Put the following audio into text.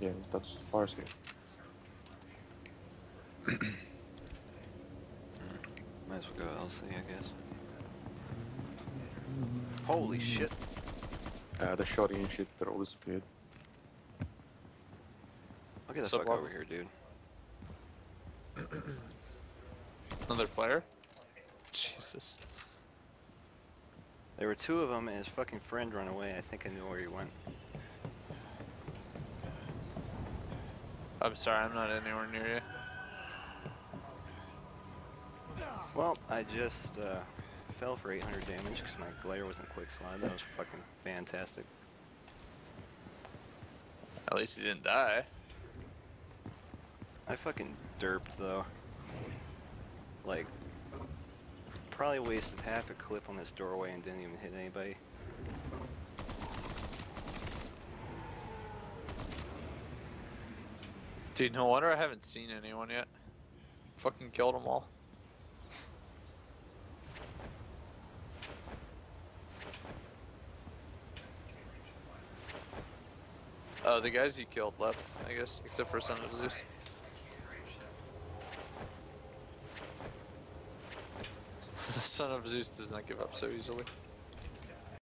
Yeah, that's fire escape. Might as well go LC, I guess. Holy shit. Uh, the shotty and shit, they're all disappeared. I'll get the fuck over here, dude. Another player? Jesus. There were two of them and his fucking friend run away. I think I knew where he went. I'm sorry, I'm not anywhere near you. Well, I just uh, fell for 800 damage because my glare wasn't quick slide. That was fucking fantastic. At least he didn't die. I fucking derped though. Like, probably wasted half a clip on this doorway and didn't even hit anybody. Dude, no wonder I haven't seen anyone yet. Fucking killed them all. Oh, the guys he killed left, I guess, except for Son of Zeus. the Son of Zeus does not give up so easily.